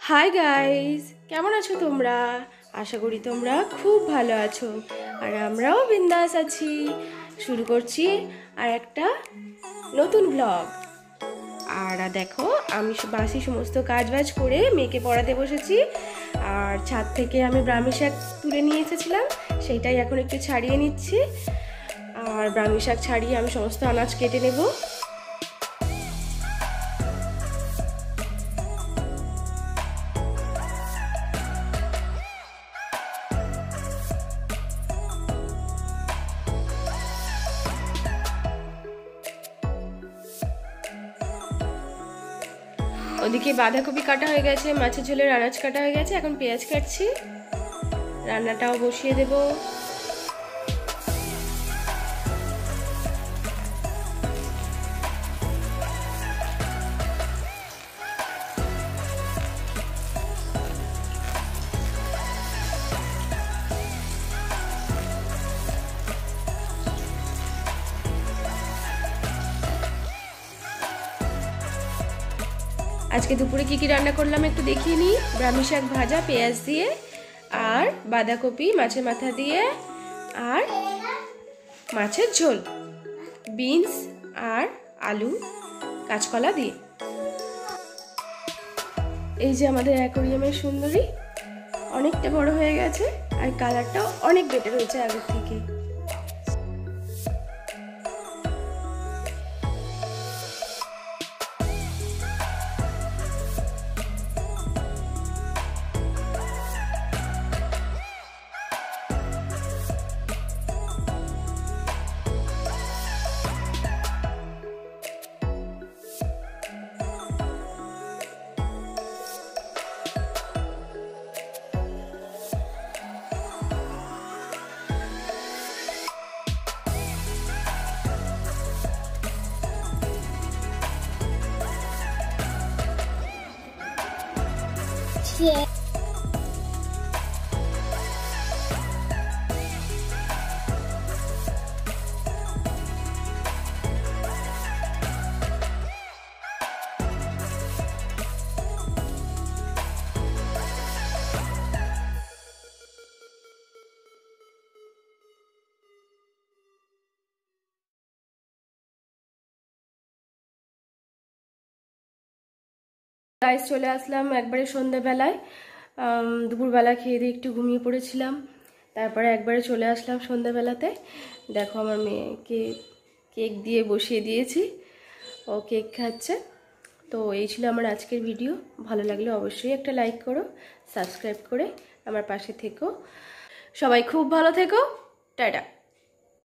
Hi guys কেমন আছো তোমরা? আশা করি তোমরা খুব ভালো আছো। আর আমরাও বিন্দাস আছি। শুরু করছি আর একটা নতুন ব্লগ আর দেখো, আমি বাসি সমস্ত কাজ বাজ করে মেয়েকে পড়াতে বসেছি। আর ছাদ থেকে আমি ব্রাহ্মী শাক তুলে নিয়ে এসেছিলাম। সেইটাই এখন একটু ছাড়িয়ে নিচ্ছি। আর ব্রাহ্মী শাক ছাড়িয়ে আমি সমস্ত আনাজ কেটে নেব। ওদিকে বাঁধাকপি কাটা হয়ে গেছে, মাছের ঝোলের আনাজ কাটা হয়ে গেছে, এখন পেঁয়াজ কাটছি। রান্নাটাও বসিয়ে দেব। আজকে দুপুরে কি কি রান্না করলাম একটু দেখিয়ে নিই। ব্রাহ্মী শাক ভাজা, পেঁয়াজ দিয়ে, আর বাঁধাকপি, মাছের মাথা দিয়ে, আর মাছের ঝোল, বিনস, আর আলু, কাঁচকলা দিয়ে। এই যে আমাদের অ্যাকোরিয়ামের সুন্দরী, অনেকটা বড় হয়ে গেছে, আর কালারটাও অনেক বেটার হয়েছে আগের থেকে। 姐 গাইস চলে আসলাম একবারে সন্ধ্যেবেলায়। দুপুরবেলা খেয়ে দিয়ে একটু ঘুমিয়ে পড়েছিলাম। তারপরে একবারে চলে আসলাম সন্ধ্যেবেলাতে। দেখো আমার মেয়েকে কেক দিয়ে বসিয়ে দিয়েছি। ও কেক খাচ্ছে। তো এই ছিল আমার আজকের ভিডিও। ভালো লাগলে অবশ্যই একটা লাইক করো, সাবস্ক্রাইব করে আমার পাশে থেকো। সবাই খুব ভালো থেকো। টাটা।